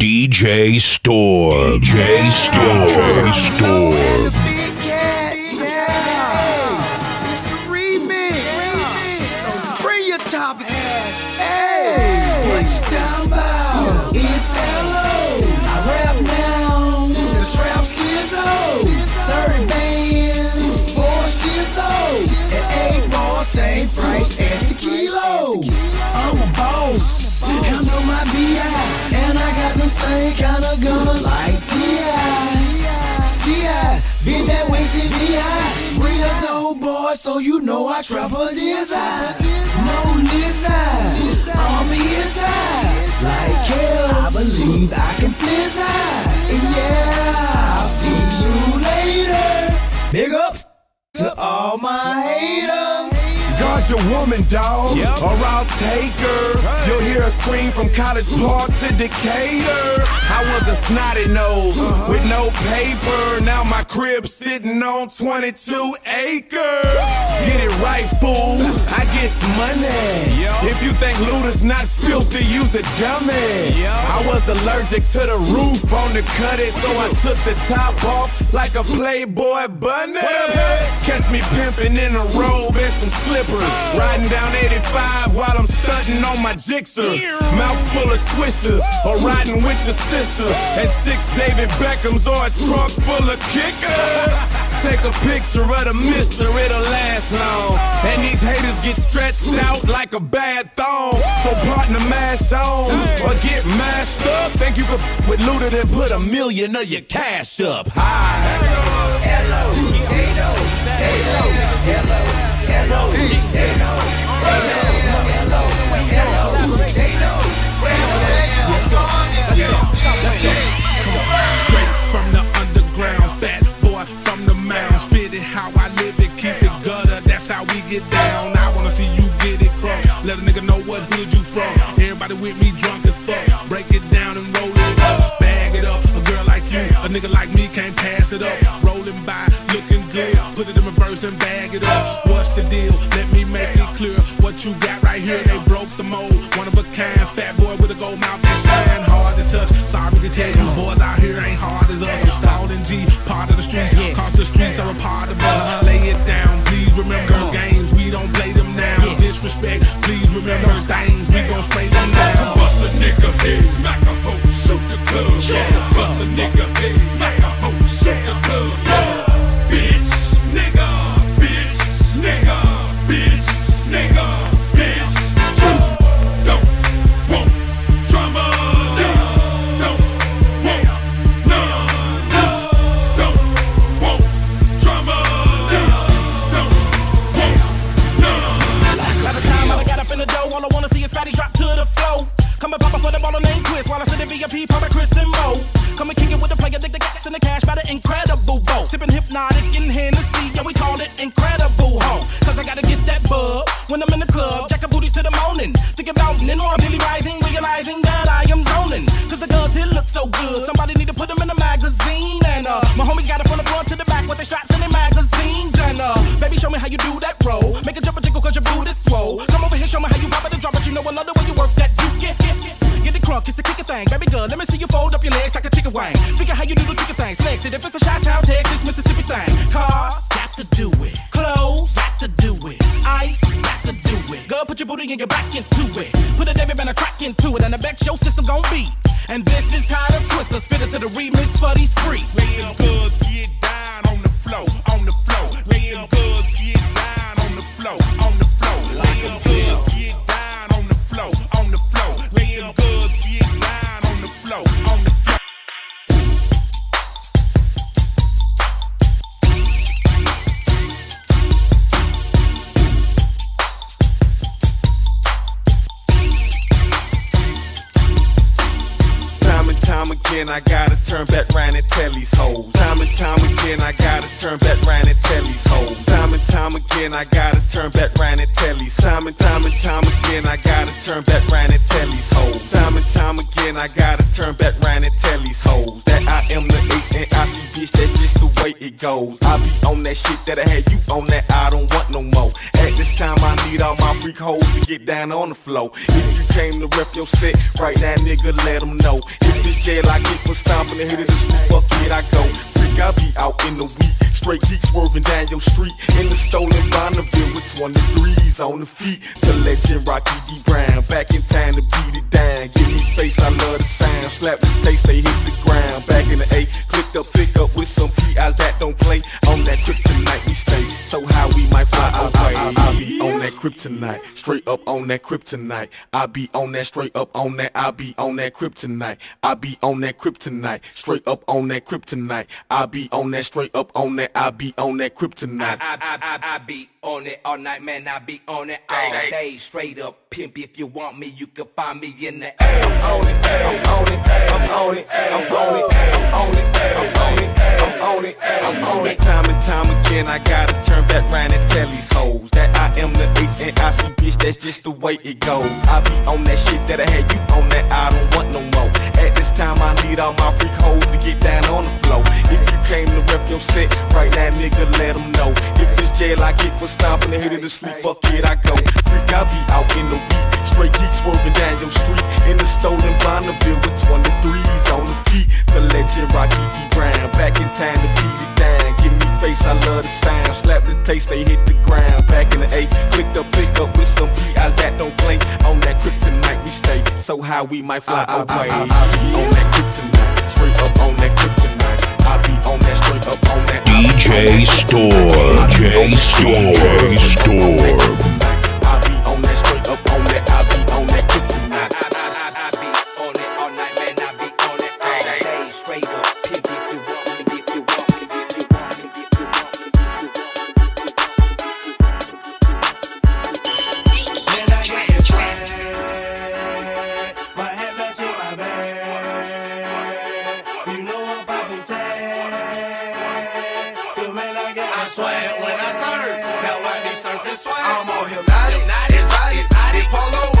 DJ Storm. DJ Storm. DJ Storm. I got them same kind of gun like T.I. C.I. Been that way since B.I. Real dope boy, so you know I trap a design. No lizard, I'm his eye. Like hell, I believe I can fizz And yeah, I'll see you later. Big up to all my haters. Your woman, dog, or I'll take her. You'll hear a scream from College Park to Decatur. I was a snotty nose uh-huh. with no paper. Now my crib sitting on 22 acres. Get it right, fool. I get money. If you think loot is not filthy, use a dummy. I was allergic to the roof on the cut it, so I took the top off like a Playboy bunny. Catch me pimping in a robe and some slippers. Riding down 85 while I'm stunting on my Gixxer. Mouth full of swishers, or riding with your sister. And six David Beckhams or a trunk full of kickers. Take a picture of the mister, it'll last long. And these haters get stretched out like a bad thong. So partner mash on, or get mashed up. Think you could with looted and put a million of your cash up. Hi. Straight from the underground, fat boy from the mound. Spit it how I live it, keep it gutter. That's how we get down. I wanna see you get it crunk. Let a nigga know what hood you from. Everybody with me drunk as fuck. Break it down and roll it up. Bag it up. A girl like you, a nigga like me can't pass it up. Rolling by, looking good. Put it in reverse and bag it up. Here, they homies got it from the front to the back with their straps in their magazines. And uh, baby, show me how you do that roll. Make a jump and jiggle cause your booty's swole. Come over here, show me how you pop it and drop it. You know I love the way you work that. You get, get, get, it crunk, it's a kicker thing. Baby girl, let me see you fold up your legs like a chicken wing. Figure how you do the chicken thing. Flex it if it's a shot town, Texas, Mississippi thing. Cars, got to do it. Put your booty and your back into it. Put a David Banner crack into it, and I bet your system gon' beat. And this is how the Twista spit it to the remix for these freaks. Laying goods, get down on the floor, on the floor. Laying goods, get down on the floor, again, I gotta turn back round and tell these hoes. Time and time again, I gotta turn back round and tell these hoes. Time and time again, I gotta turn back round and tell these. Time and time and time again, I gotta turn back round and tell these hoes. Time and time again, I gotta turn back round and tell these hoes that I am the H and I see bitch. That's just the way it goes. I be on that shit that I had you on that. I don't want no more. At this time, I need all my freak hoes to get down on the floor. If you came to rep your set right now, nigga, let them know. If it's jail I get for stomping the of street, fuck it, I go. Freak, I be out in the week. Straight geek swerving down your street in the stolen Bonneville with 23s on the feet. The legend Rocky D. Brown back in time to beat it down. Give me face, I love the sound. Slap the taste, they hit the ground. Back in the A, clicked up, pick up with some PIs kryptonite, straight up on that kryptonite. I be on that straight up on that. I be on that kryptonite. I be on that kryptonite, straight up on that kryptonite. I be on that straight up on that. I be on that kryptonite. I, I, I, I be on it all night, man. I be on it all day. Straight up pimp. If you want me, you can find me in the. I'm on it, I'm on it, I'm on it, I'm on it, I'm on it, I'm on it, I'm on it, I'm on it. Time and time again, I gotta turn back round and tell these hoes that I am the H and I see bitch. That's just the way it goes. I be on that shit that I had you on that. I don't want no more. At this time, I need all my freak hoes to get down on the floor. If you came to rep your set right now, nigga, let them know. If it's jail I get for stomping head of the sleep, fuck it, I go. Freak, I be out in the week. Straight geek swerving down your street in the stolen Bonneville with 23s on the feet. The legend Rocky D. Brown back in time to beat it down. Give me face, I love the sound. Slap the taste, they hit the ground. Back in the A, clicked the pick up with some PIs that don't play. On that kryptonite we stay. So how we might fly away. I, be on that kryptonite, straight up on that kryptonite. I be on that straight up on that. DJ Storm. DJ Storm. DJ I Swag when I serve. Now I be surfing swag. I'm on hypnotic, exotic, exotic. Polo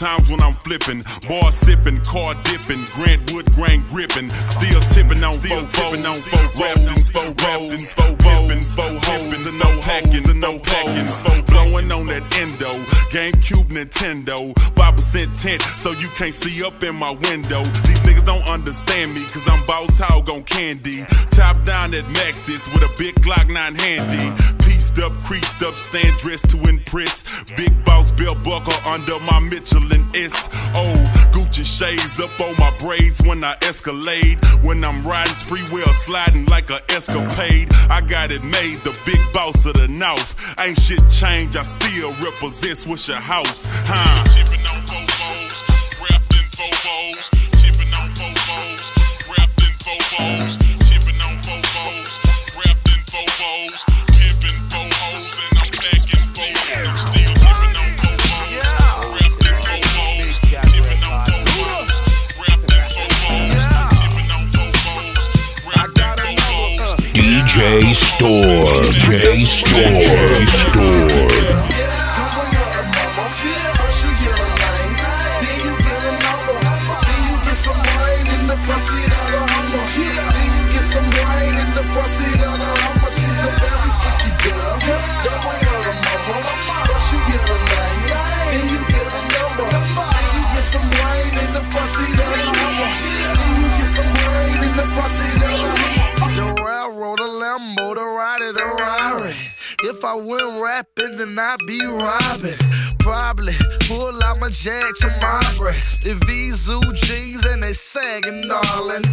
times when I'm flipping. Bar sipping, car dipping, Grant Wood grain gripping, still tipping on still tipping on four rapping, four rapping, four rapping, four hoes, and no packing, and no packing, blowing on that endo, GameCube, Nintendo, five percent tint, so you can't see up in my window. These niggas don't understand me, cause I'm boss hog on candy. Top down at Maxis with a big Glock 9 handy. Pieced up, creased up, stand dressed to impress. Big boss belt buckle under my Michelin S. Oh, Gucci shades up on my braids when I escalade. When I'm riding spree wheel, sliding like a escapade. I got it made, the big boss of the north. Ain't shit changed, I still represent Swishahouse. Huh? DJ jag to my breath. If these jeans and they sagging. Shoes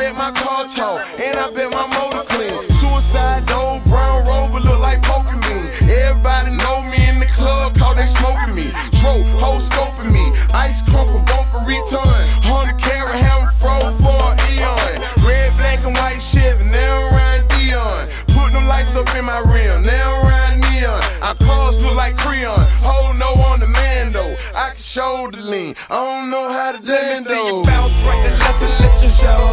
bet my car tall, and I bet my motor clean. Suicide, door, brown rover look like Pokemon. Everybody know me in the club, call they smoking me. Dro, hoe scoping me. Ice crumb for both for return. 100 carat hammer fro for an eon. Red, black, and white Chevy, now I'm riding Deion. Put them lights up in my rim, now I'm riding neon. Our cars look like Creon. Hold no on the man though. I can shoulder lean. I don't know how to let me see you bounce right to left and let you show.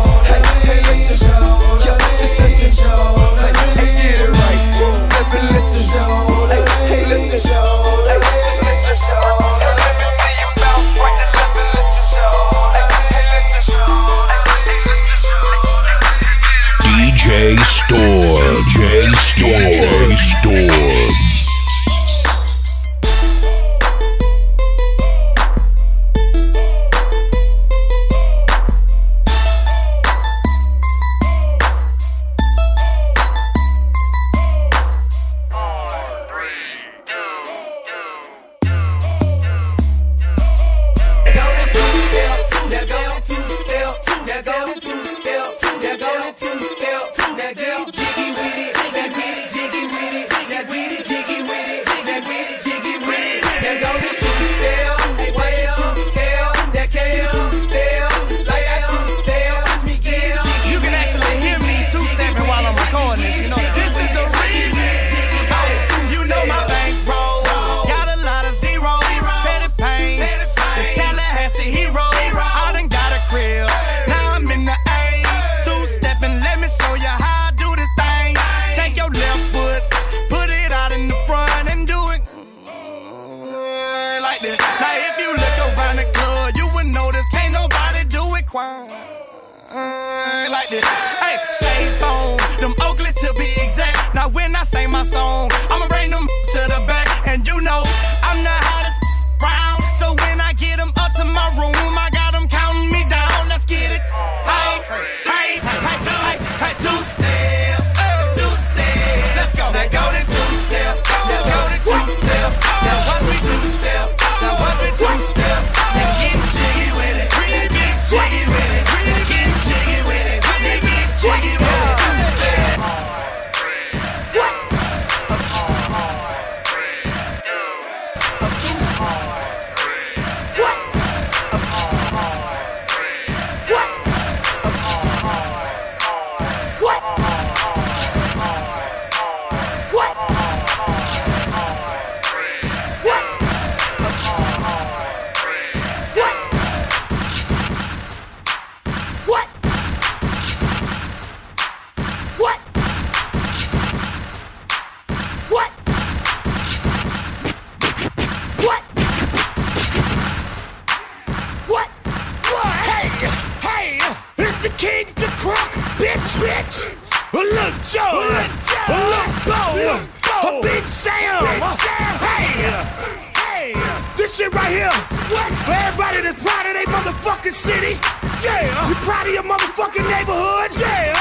This shit right here. What? Everybody that's proud of their motherfucking city. Yeah. You proud of your motherfucking neighborhood. Yeah.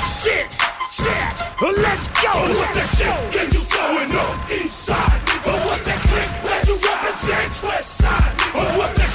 Shit. Shit. Well, let's go. Well, what's that shit that you going on? inside? side, nigga. What's that clique that you represent? West side, nigga. What's that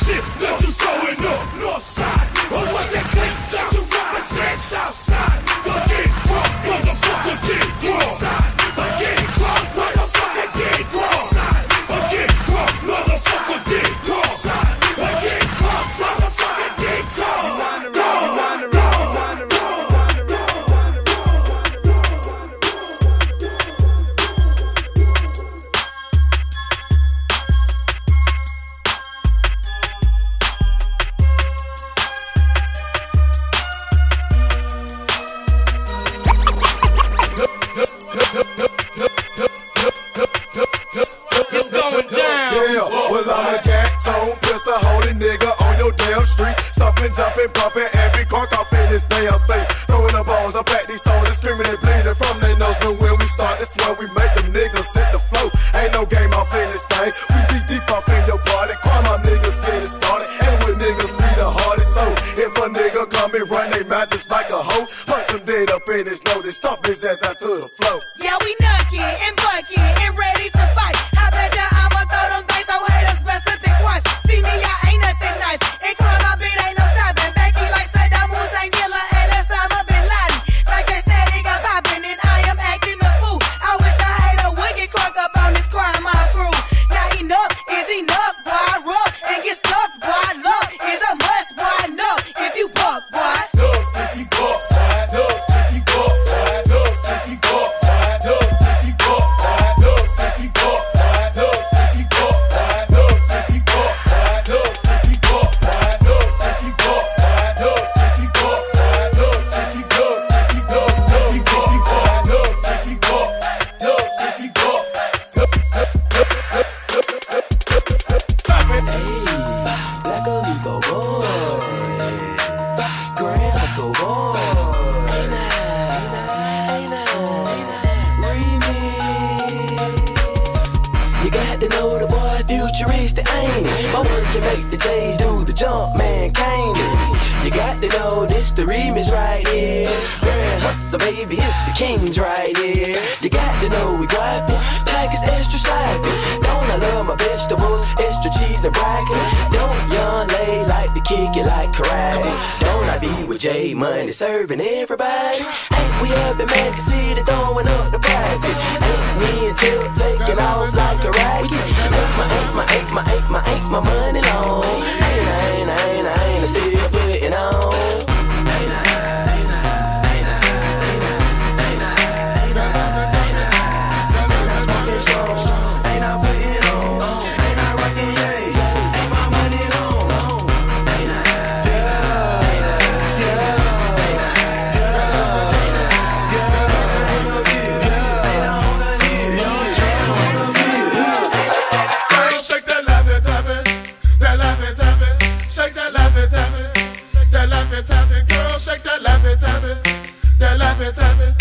life is heavy.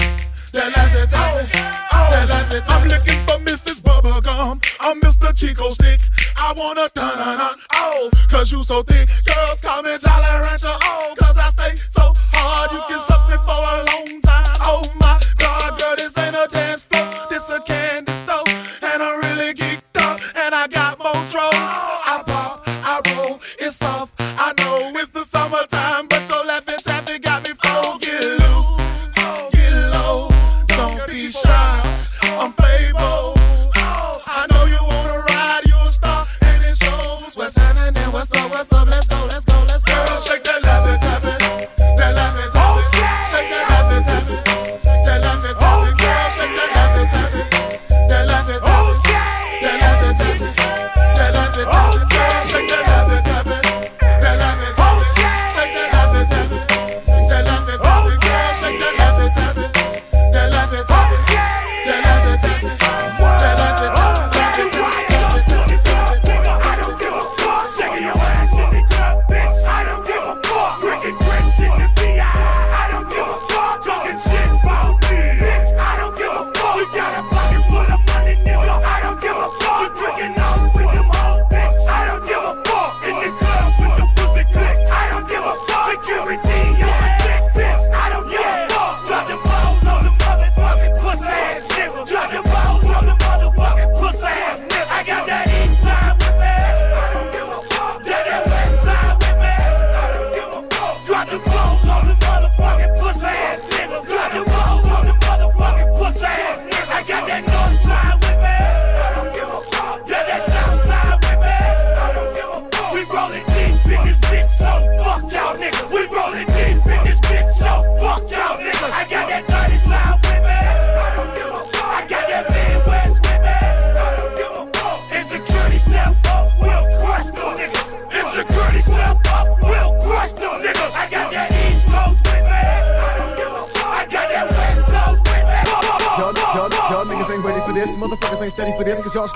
That life. That life is. I'm looking for Mrs. Bubblegum. I'm Mr. Chico Stick. I wanna dun dun dun. Oh, cause you so thick. Girls call me Jolly Rancher.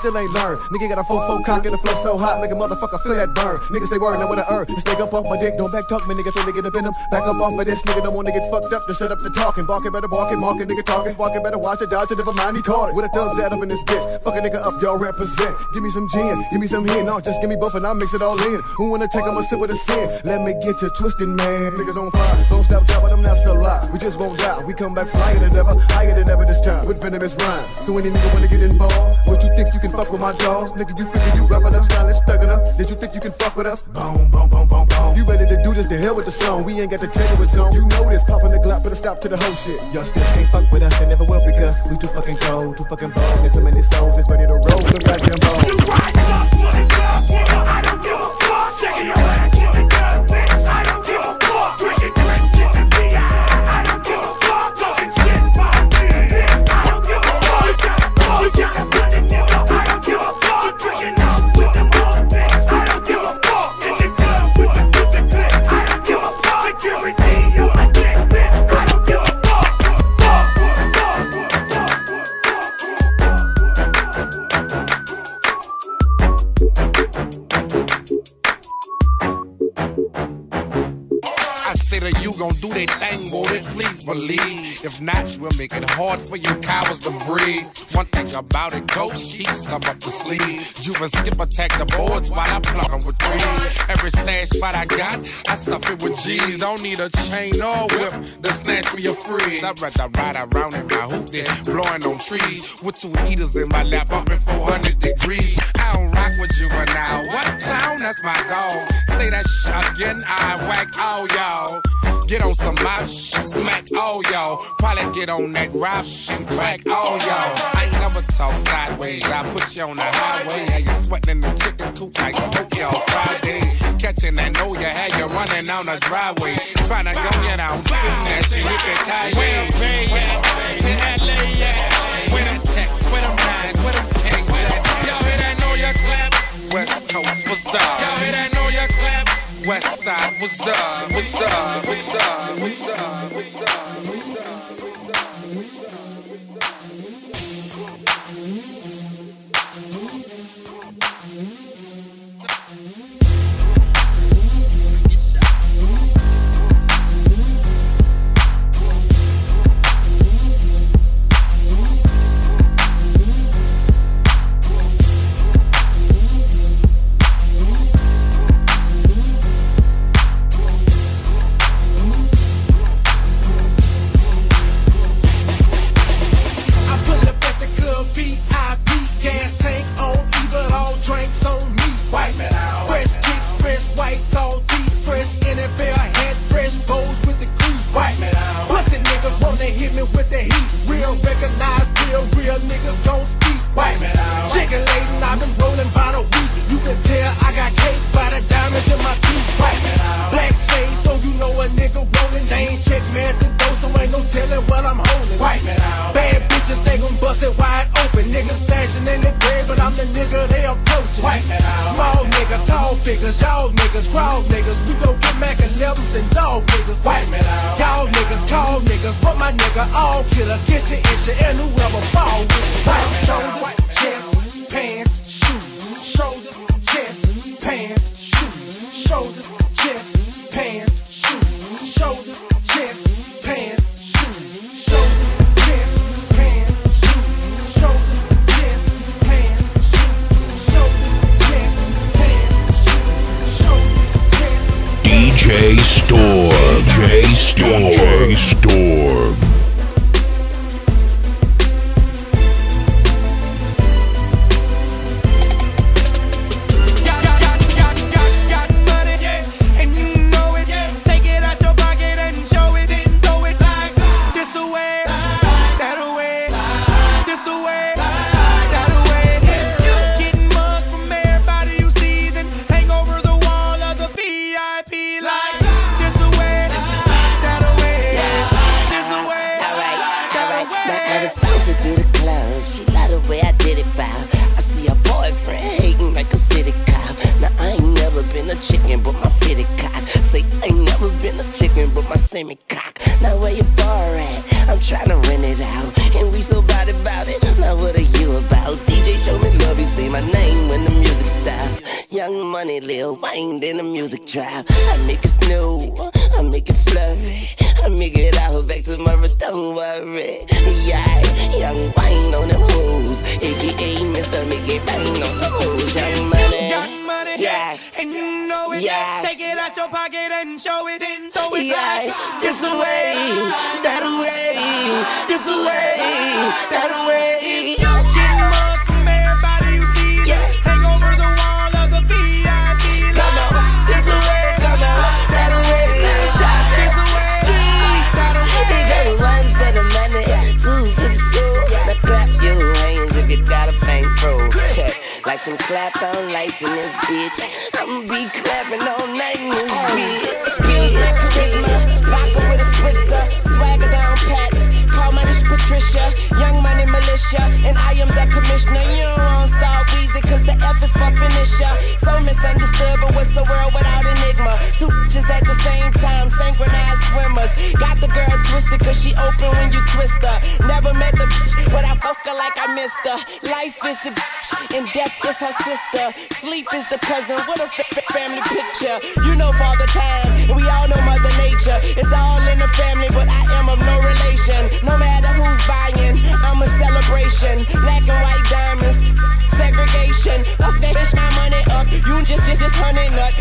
Still ain't learned. Nigga got a 4-4 cock and the flow so hot, make a motherfucker feel that burn. Niggas say word, now what I earn. This nigga up off my dick, don't back talk me, nigga feel to get up them. Back up off of this, nigga don't wanna get fucked up to set up the talking. Barking better barking, marking, nigga talking, barking better watch it, dodge it, never mind, he caught it. With a thugs at up in this bitch, fuck a nigga up, y'all represent. Give me some gin, give me some hen, no, just give me both and I'll mix it all in. Who wanna take, I'ma sip with a sin. Let me get you twisted, man. Niggas on fire, don't stop dropping them, that's a lie. We just won't die, we come back flyer than ever, higher than ever this time. With venomous rhyme. So any nigga wanna get involved, what you think you can fuck with my dogs? Nigga, you figure you rough enough, stylish, thug enough. Did you think you can fuck with us? Boom, boom, boom, boom, boom. You ready to do this? to hell with the song. We ain't got to tell you what's on. You know this, popping the Glock, put a stop to the whole shit. Y'all still can't fuck with us, and never will because we too fucking cold, too fucking bold. There's so many souls that's ready to roll the goddamn ball. I If not, we'll make it hard for you cowards to breathe. One thing about it, coach, keep some up the sleeve. Juve skip attack the boards while I plug 'em with threes. Every stash spot I got, I stuff it with G's. Don't need a chain or whip to snatch me your free. I'd rather ride around in my hoop than blowing on trees. With two heaters in my lap up at 400 degrees. I don't rock with you now What clown? That's my goal. Say that shit again, I whack all y'all. Get on some shit, smack all y'all. Probably get on that rap shit and crack all y'all. I ain't never talk sideways. I put you on the highway. How you sweating in the chicken coop like smoke y'all Friday. Catching that know you had you running down the driveway. Trying to gun you down, shooting at you, hit the Kanye. Where at? To LA at? Where them texts, where them nines, where them kings? Y'all hear that Nolia clap? West Coast, what's up? Y'all hear that Nolia clap? West Side, what's up? What's up? What's up? What's up? What's up? I was closer to the club. She love the way I did it, bow. I see a boyfriend hating like a city cop. Now I ain't never been a chicken, but my fitted cock. Say I ain't never been a chicken, but my semi cock. Now where your bar at? I'm trying to rent it out, and we so body about it. Now what are you about? DJ show me love, You say my name when the music stop. Young money, Lil Wayne, then the music drop. I make it snow, I make it flurry. I make it out back tomorrow, don't worry. Yeah, young Wayne on them hoes. AKA Mr. Make It Rain on the hoes. Young money. Got money, Yeah. and you know it. Yeah. Take it out your pocket and show it, then throw it Yeah, back. this away, that away, this away, that away. Like some clap on lights in this bitch. I'ma be clapping all night in this oh. bitch. Excuse my charisma, vodka with a spritzer, swagger down pat. My bitch Patricia, young money militia, and I am the commissioner. You don't want star Weezy, cause the F is for finisher. So misunderstood, but what's the world without enigma? Two bitches at the same time, synchronized swimmers. Got the girl twisted, cause she open when you twist her. Never met the bitch, but I fuck her like I missed her. Life is the bitch, and death is her sister. Sleep is the cousin, what a fa- family picture. You know Father Time, and we all know Mother Nature. It's all in the family, but I am of no relation. No matter who's buying, I'm a celebration. Black and white diamonds, segregation. Up that bitch, my money up. You just, just, just honey nut.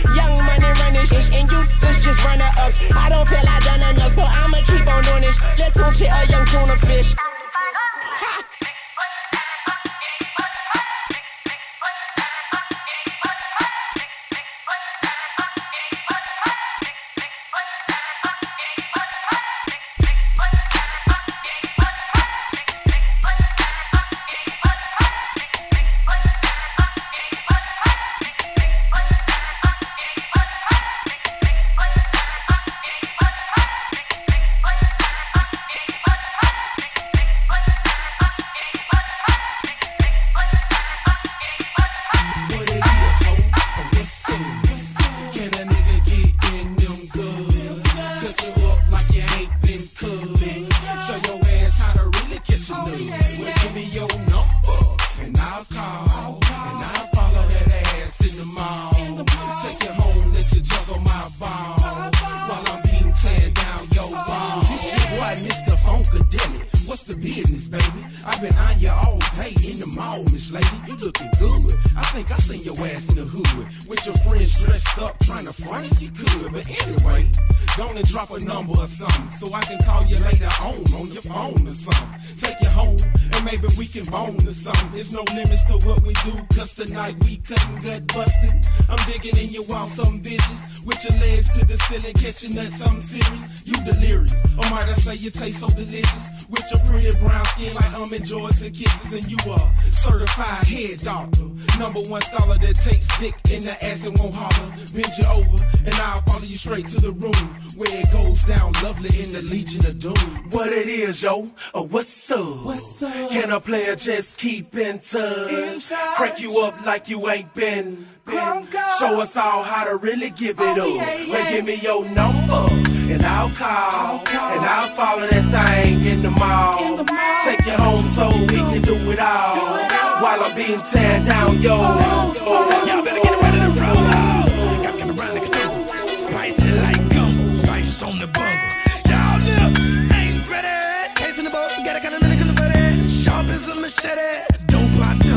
Head doctor, number one scholar that takes dick in the ass and won't holler. Bend you over, and I'll follow you straight to the room where it goes down lovely in the Legion of Doom. What it is, yo? What's up? What's up? Can a player just keep in touch? Crank you up like you ain't been. been. Show us all how to really give it oh, up. Well, give me your number, and I'll call, and I'll follow that thing in the mall. Take you home so we can do it all. While I'm being teared down, yo. Y'all better get ready to out. Got to get like a. Spicy like gumbo. Spice on the bungle. Y'all look, ain't ready. Tasting the boat, got a kind of minute confetti. Sharp as a machete. Don't pop to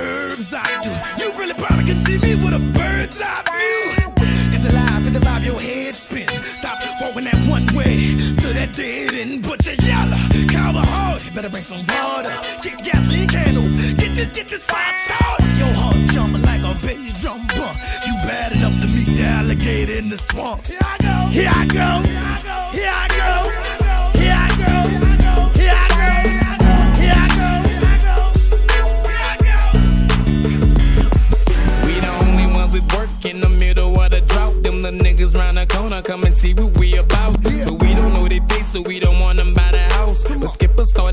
herbs I do. You really probably can see me with a bird's eye view. It's alive, it's the vibe, your head spin. One way to that dead end. Put your yellow, cover hard. You better bring some water. Get gasoline candle. Get this, get this fire started. Your heart jumping like a bass drum bump. You bad enough to meet the alligator in the swamp. Here I go. Here I go. Here I go. Here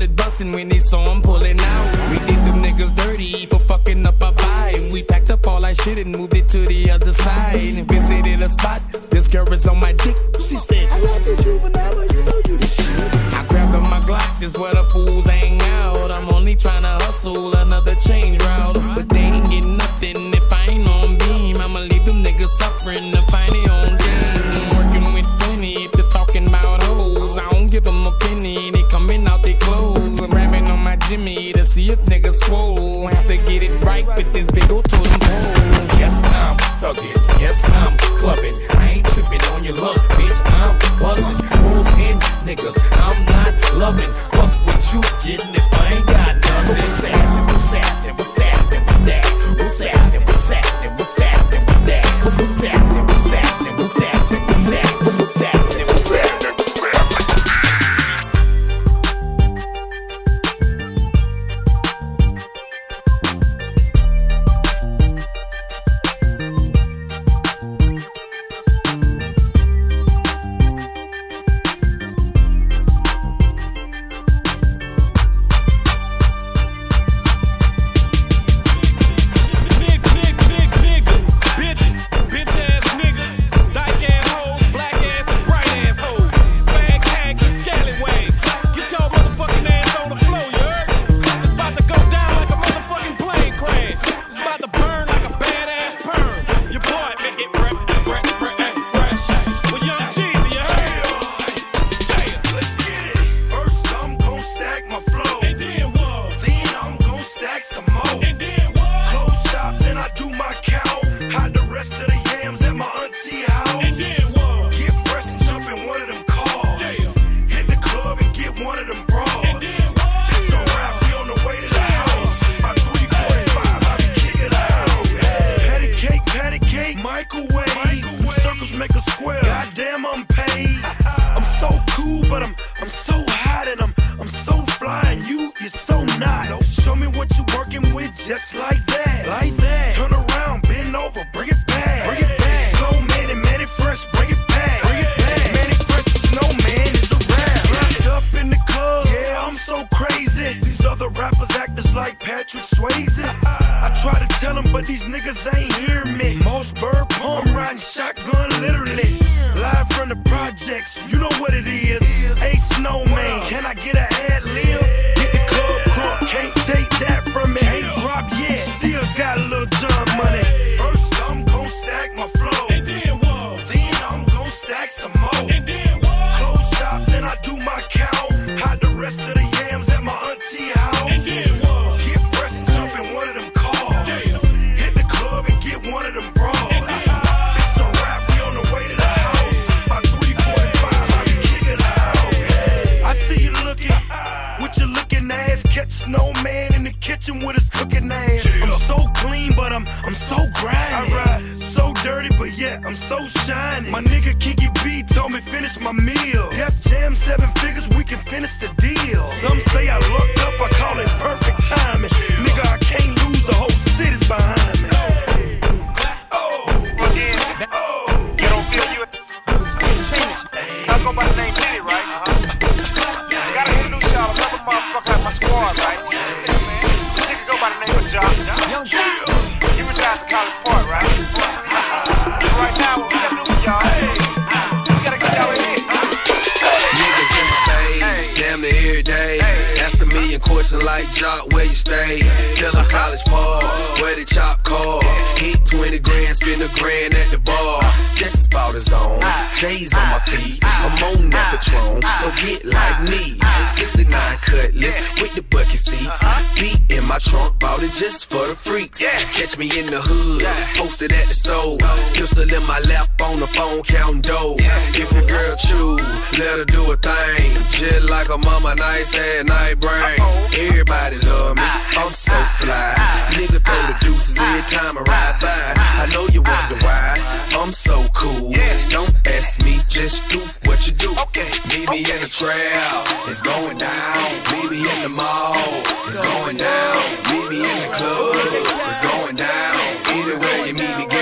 started busting when he saw him pulling out. We did them niggas dirty for fucking up our vibe. We packed up all our shit and moved it to the other side. Visited a spot. This girl is on my dick. She said, I love you, juvenile, but you know you the shit. I grabbed on my Glock, this where the fools Michael Wayne. Like Jock, where you stay? Killer college ball, where the chop car. Hit 20 grand, spend a grand at the bar. Just about a zone. J's on my feet. I'm on that patron, so get like me. 69 cutlass with the bucket seats. Beat in my trunk, bought it just for the freaks. Catch me in the hood, posted at the store. Pistol in my lap on the phone, counting dough. If your girl chew, let her do a thing. Just like a mama, nice and night brain. Everybody love me, I'm so fly. Niggas throw the deuces in time I ride by. I know you wonder why I'm so cool. Don't ask me, just do what you do. Meet me in the trail, it's going down. Meet me in the mall, it's going down. Meet me in the club, it's going down. Either way you meet me.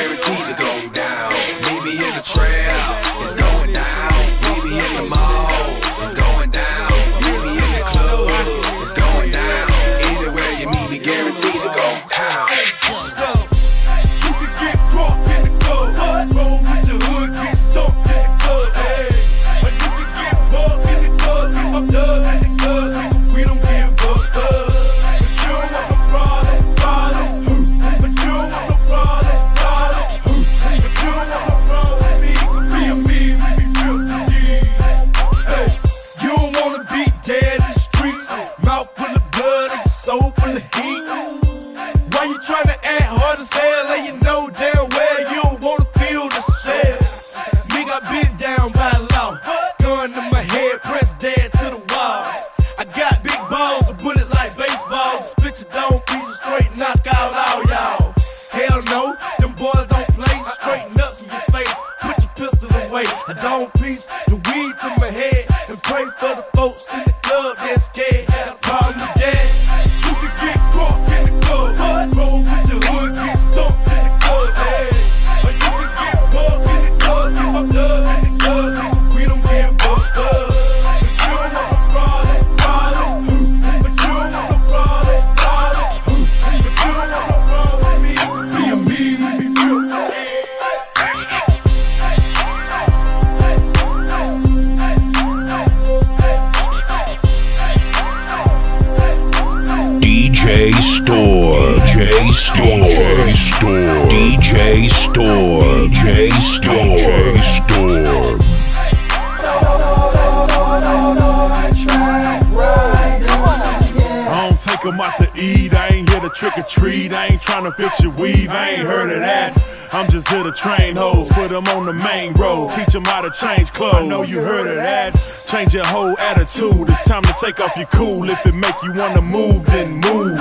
Clothes. I know you heard of that. Change your whole attitude. It's time to take off your cool. If it make you wanna move, then move.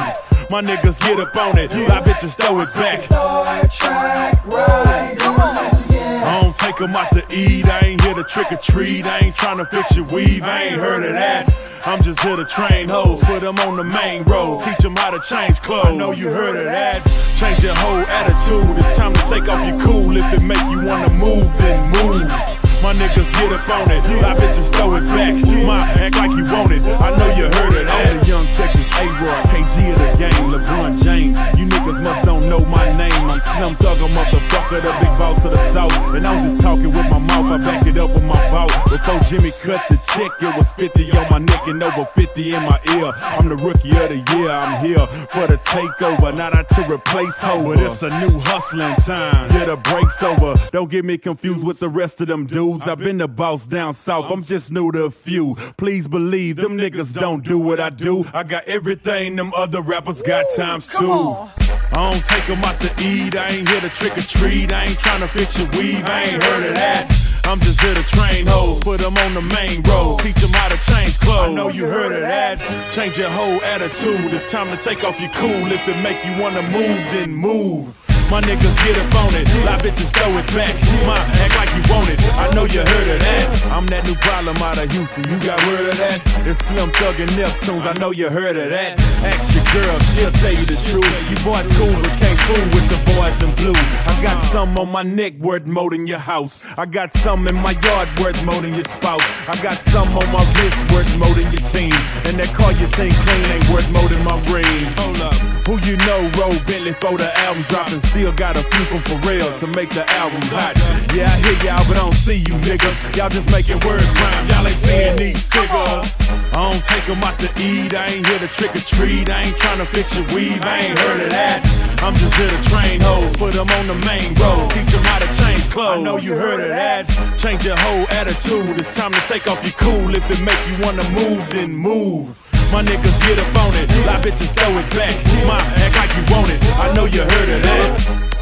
My niggas get up on it. I bitches throw it back. I don't take them out to eat. I ain't here to trick or treat. I ain't trying to fix your weave. I ain't heard of that. I'm just here to train hoes, put them on the main road, teach them how to change clothes. I know you heard of that. Change your whole attitude. It's time to take off your cool. If it make you wanna move, then move. My niggas get up on it. I bitches throw it back. My act like you want it. I know you heard it. I'm the young Texas A-Rod, KG of the game, LeBron James. You niggas must don't know my name. I'm Slim Thugger, motherfucker, the boss of the South. And I'm just talking with my mouth. I back it up with my vault. Before Jimmy cut the check, it was 50 on my neck and over 50 in my ear. I'm the rookie of the year. I'm here for the takeover, not out to replace Ho. But it's a new hustling time. get the break's over. Don't get me confused with the rest of them dudes. I've been the boss down south. I'm just new to a few. Please believe them niggas don't do what I do. I got everything them other rappers got times two. I don't take them out to eat. I ain't here to trick or treat. I ain't trying to fix your weave. I ain't heard of that. I'm just here to train hoes, put them on the main road, teach them how to change clothes. I know you heard of that. Change your whole attitude. It's time to take off your cool. If it make you wanna move, then move. My niggas get up on it, lie bitches throw it back. My act like you want it, I know you heard of that. I'm that new problem out of Houston, you got word of that? It's Slim Thug and Neptunes, I know you heard of that. Your girl, she'll tell you the truth. You boys cool, but can't fool with the boys in blue. I got some on my neck worth more than your house. I got some in my yard worth more than your spouse. I got some on my wrist worth more than your team. And that car you think clean ain't worth more than my ring. Hold up. Who you know roll Bentley for the album dropping? Still got a few from Pharrell to make the album hot. Yeah, I hear y'all, but I don't see you niggas. Y'all just making words rhyme. Y'all ain't seeing these figures. I don't take them out to eat. I ain't here to trick or treat. I ain't trying to fix your weave. I ain't heard of that. I'm just here to train hoes, put them on the main road, teach them how to change clothes. I know you heard of that. Change your whole attitude. It's time to take off your cool. If it make you wanna move, then move. My niggas get up on it, lie bitches throw it back. My act like you want it. I know you heard of that.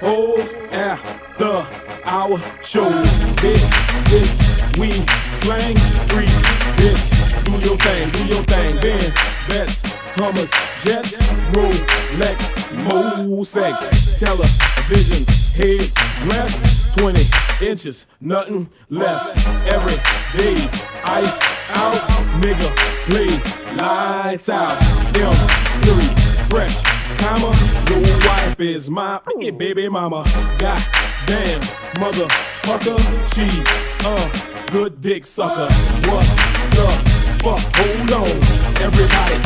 Hoes after our show. Bitch, we slang free. Bitch, do your thing, do your thing. Benz, bets, Hummers, Jets, Rolex, Mo sex, television, head rest, 20 inches, nothing less. Every day, ice out, nigga, play lights out. M3, fresh, comma, your wife is my baby mama. God damn, motherfucker, she's a good dick sucker. What the fuck? Hold on, everybody,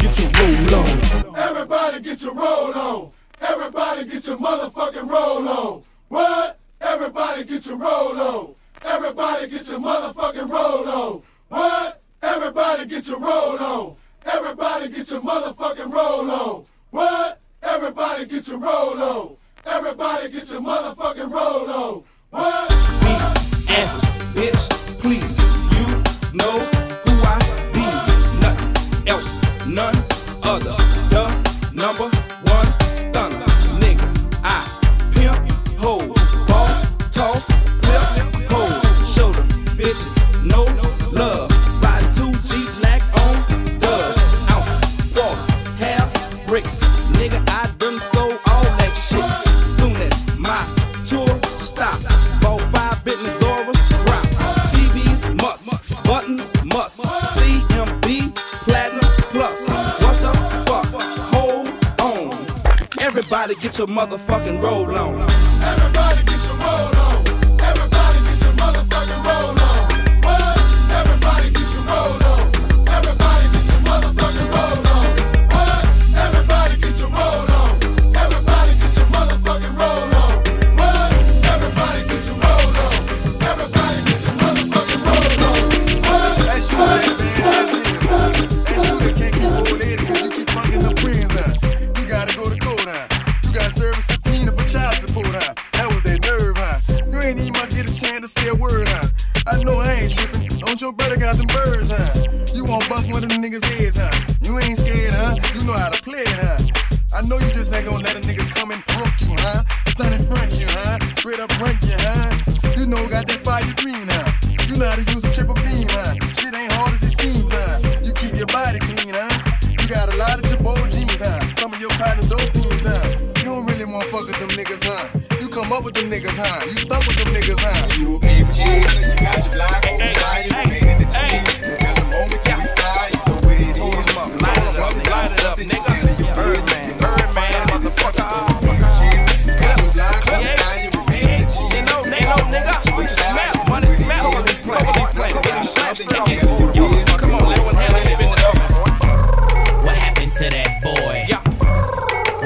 get your roll on. Everybody get your roll on. Everybody get your motherfucking roll on. What? Everybody get your roll on. Everybody get your motherfucking roll on. What? Everybody get your roll on. Everybody get your motherfucking roll on. What? Everybody get your roll on. Everybody get your motherfucking roll on. What? answers, bitch. Please, you know who I be. Nothing else, none other. The number bricks. Nigga, I done sold all that shit. Soon as my tour stop, bought five business auras, drops, TVs must, buttons must, CMB platinum plus. What the fuck? Hold on. Everybody get your motherfucking roll on.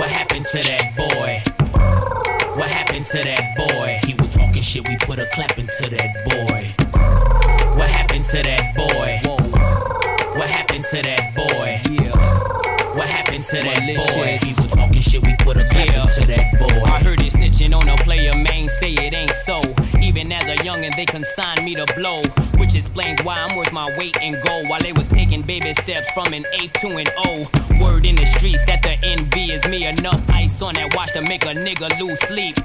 What happened to that boy? What happened to that boy? He was talking shit, we put a clap into that boy. What happened to that boy? What happened to that boy? What happened to that boy? He was talking shit, we put a clap into that boy. I heard it snitching on a player, man, say it ain't so. Even as a youngin', they consigned me to blow. Which explains why I'm worth my weight in gold. While they was taking baby steps from an eighth to an O. Word in the streets that the NB is me. Enough ice on that watch to make a nigga lose sleep.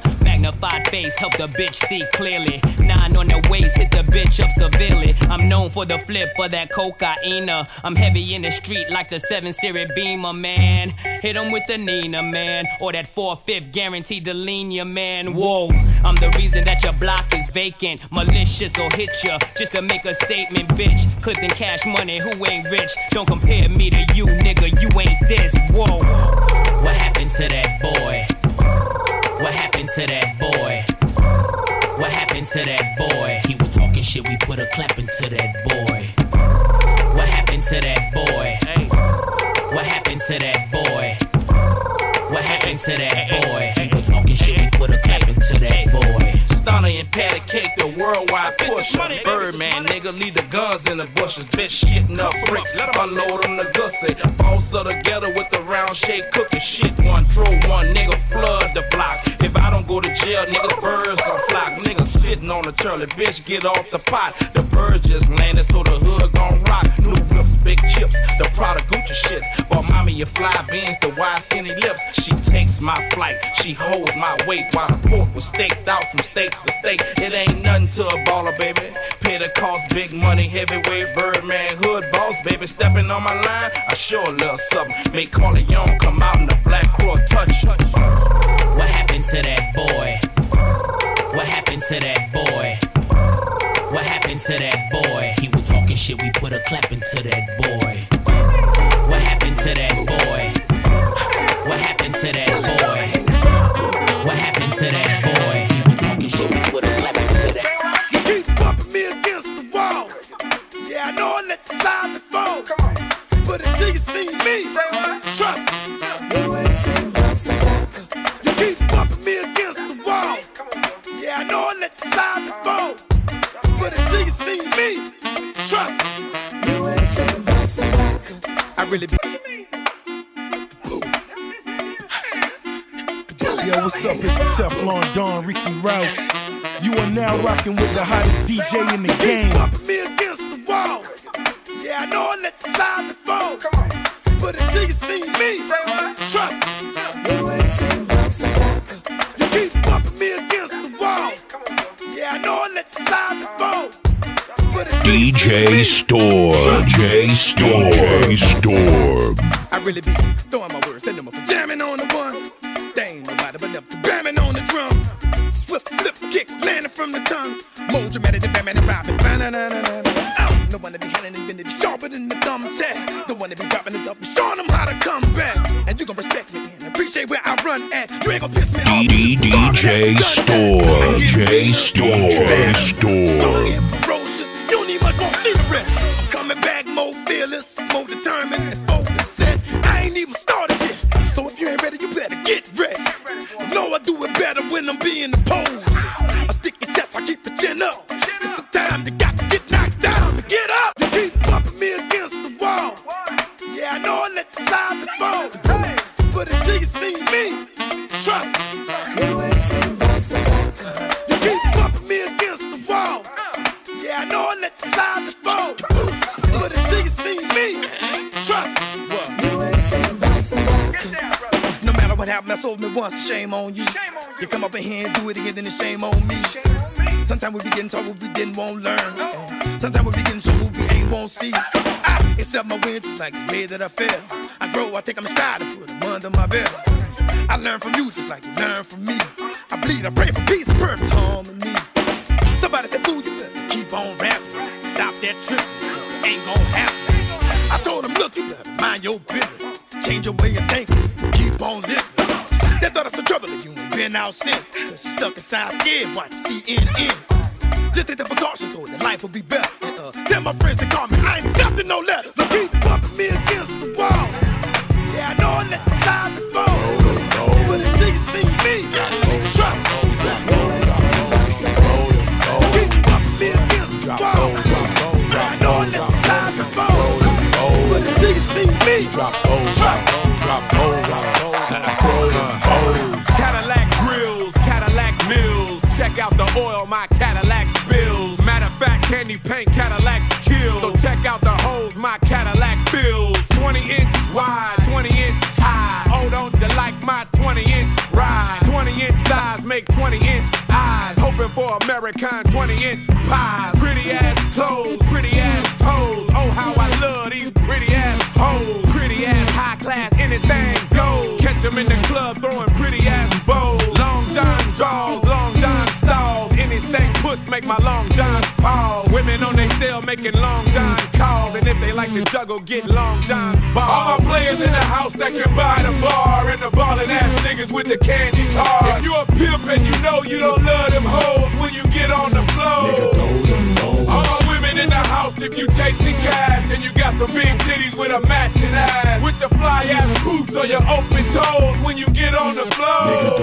Magnified face, help the bitch see clearly. Nine on the waist, hit the bitch up severely. I'm known for the flip of that cocaine. I'm heavy in the street like the 7 Series Beamer, man. Hit 'em with the Nina, man. Or that 4-5 guaranteed to lean ya, man. Whoa, I'm the reason that your block is vacant. Malicious or hit ya just to make a statement, bitch. Clipse and cash money, who ain't rich? Don't compare me to you, nigga. You ain't this. Whoa. What happened to that boy? What happened to that boy? What happened to that boy? He was talking shit, we put a clap into that boy. What happened to that boy? What happened to that boy? What happened to that boy? He was talking shit, we put a clap into that boy. Stunner and patty cake, worldwide pusher. Birdman, nigga, leave the guns in the bushes. Bitch, shitting up bricks, unload on the gussy. Boss of the ghetto with the round shake cooking shit. One throw, one nigga flood the block. If I don't go to jail, niggas birds gon' flock. Niggas sitting on the turtle, bitch, get off the pot. The birds just landed, so the hood gon' rock. New whips, big chips, the Prada Gucci shit. Bought mommy your fly beans, the wide skinny lips. She takes my flight, she holds my weight while the pork was staked out from state to state. It ain't nothing to a baller, baby. Pay the cost, big money, heavyweight, birdman, hood boss, baby. Stepping on my line, I sure love something. Make Corleone come out in the black crow touch. What happened to that boy? What happened to that boy? What happened to that boy? He was talking shit, we put a clap into that boy. What happened to that boy? What happened to that boy? What happened to that boy? He was talking shit, we put a clap into that. You keep bumping me against the wall. Yeah, I know I let you slide before. But until you see me, trust me. Really be. Yo, what's up? It's the Teflon Don, Ricky Rouse. You are now rocking with the hottest DJ in the game. Keep bumping me against the wall. Yeah, I know I let you slide before. But until you see me, trust me. DJ Storm. DJ Storm. DJ Storm. I really be throwing my words, sending them up, jamming on the one. They ain't nobody but them bamming on the drum. Swift flip kicks landing from the tongue. More dramatic than Batman and Robin. I don't to be handling it, been to be sharper than the thumbtack. The one that be dropping his up, showing them how to come back. And you gon' respect me and appreciate where I run at. You ain't gon' piss me off. DJ Storm. DJ Storm. Storm. Fearless, more determined, and focused. Set. I ain't even started yet. So if you ain't ready, you better get ready. No, I do it better when I'm being opposed. I stick your chest, I keep your chin up. Cause sometimes you got to get knocked down to get up. You keep bumping me against the wall. Yeah, I know I let you slide before. But until you see me, sold me once. Shame on you. You come up in here and do it again, then it's shame on me. Sometimes we be getting told what we didn't want to learn. Sometimes we be getting told what we ain't won't see. Ah, I accept my wins just like the way that I feel. I grow, I take them stride and put them under my belt. I learn from you just like you learn from me. I bleed, I pray for peace and perfect harmony. Somebody said, fool, you better keep on rapping. Stop that it ain't gonna happen. I told him, look, you better mind your business. Change your way of thinking, keep on living. That's not us the trouble that you ain't been out since. Cause you stuck inside scared, watch CNN. Just take the precautions so that life will be better. And, uh, tell my friends to call me, I ain't accepting no letters. My Cadillac spills. Matter of fact, candy paint Cadillacs kill. So check out the holes my Cadillac fills. 20 inch wide, 20 inch high. Oh, don't you like my 20 inch ride? 20 inch thighs make 20 inch eyes. Hoping for American 20 inch pies. Pretty ass clothes, pretty ass toes. Oh, how I love these pretty ass hoes. Pretty ass high class, anything goes. Catch them in the club throwing make my long John pause. Women on they cell making long John calls. And if they like to juggle, get long John's balls. All my players in the house that can buy the bar. And the ballin' ass niggas with the candy cars. If you a pimp and you know you don't love them hoes when you get on the floor. All my women in the house if you chasing cash and you got some big titties with a matching ass. With your fly ass boots or your open toes when you get on the floor.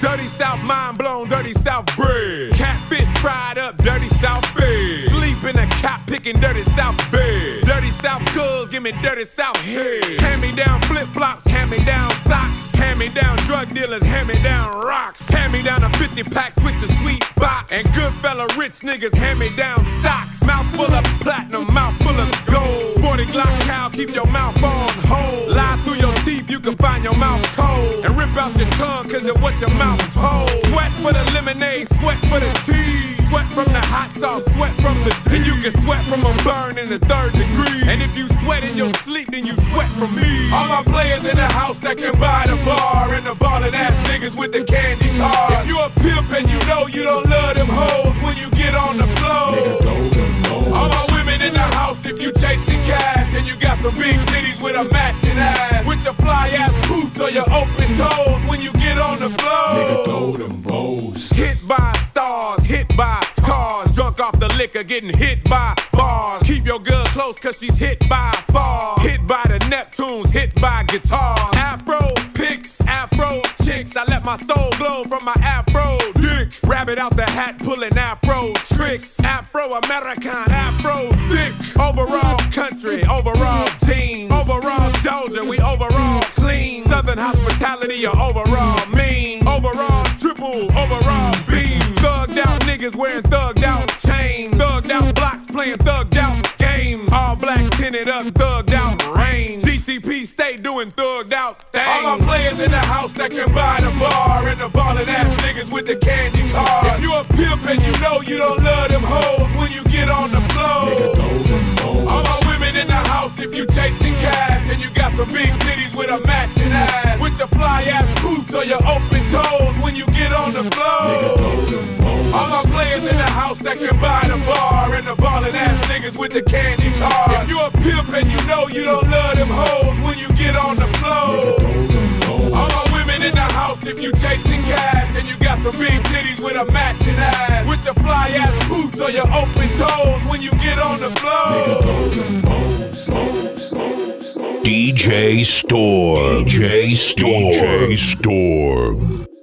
Dirty South mind blown, dirty South bread. Catfish fried up, dirty South fed. In a cop picking dirty South bed. Dirty South girls, give me dirty South head. Hand me down flip flops, hand me down socks. Hand me down drug dealers, hand me down rocks. Hand me down a 50 pack, switch to sweet box. And good fella rich niggas hand me down stocks. Mouth full of platinum, mouth full of gold. 40 Glock cow, keep your mouth on hold. Lie through your teeth, you can find your mouth cold. And rip out your tongue, cause of what your mouth told. Sweat for the lemonade, sweat for the tea. Sweat from the hot sauce, sweat from the. And you can sweat from a burn in the third degree. And if you sweat in your sleep, then you sweat from me. All my players in the house that can buy the bar. And the ballin' ass niggas with the candy cars. If you a pimp and you know you don't love them hoes when you get on the floor. All my women in the house if you chasing cash. And you got some big titties with a matching ass. With your fly ass boots or your open toes when you get on the floor. Off getting hit by bars. Keep your girl close cause she's hit by fall. Hit by the Neptunes, hit by guitars. Afro picks, afro chicks. I let my soul glow from my afro dick. Rabbit out the hat, pulling afro tricks. Afro American, afro thick. Overall country, overall team. Overall Doja, we overall clean. Southern hospitality, or overall mean. Overall triple overall beam. Thugged out niggas wearing thugged out playing thugged out games. All black tinted up, thugged out range. DTP stay doing thugged out things. All my players in the house that can buy the bar. And the ballin' ass niggas with the candy cars. If you a pimp and you know you don't love them hoes when you get on the floor. All my women in the house if you chasing cash and you got some big titties with a matching ass. With your fly ass boots or your open toes when you get on the floor. All my players in the house that can buy the bar and the ballin' ass niggas with the candy cars. If you a pimp and you know you don't love them hoes when you get on the floor. All my women in the house if you chasing cash and you got some big titties with a matching ass. With your fly ass boots or your open toes when you get on the floor. DJ Storm. DJ Storm. DJ Storm.